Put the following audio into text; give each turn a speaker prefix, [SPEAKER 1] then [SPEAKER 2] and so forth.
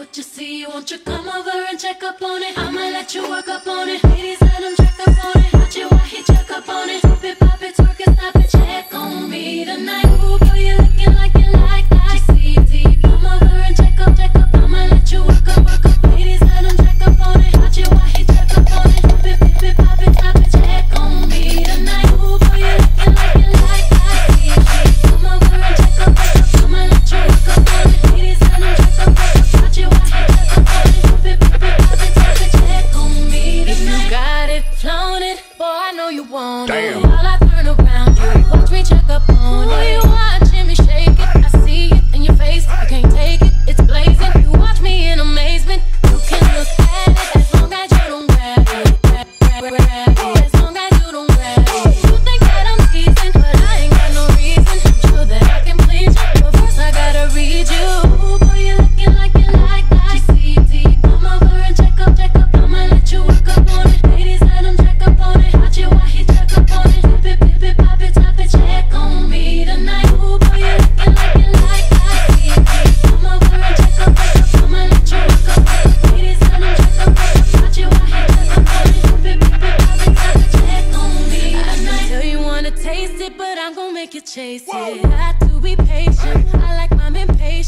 [SPEAKER 1] what you see. Won't you come over and check up on it? I'ma let you work up on it. Ladies
[SPEAKER 2] want.
[SPEAKER 3] Damn.
[SPEAKER 2] While I turn around, watch me check up on. it, but I'm gonna make you chase Whoa. it. Have to be patient. I like mine impatient.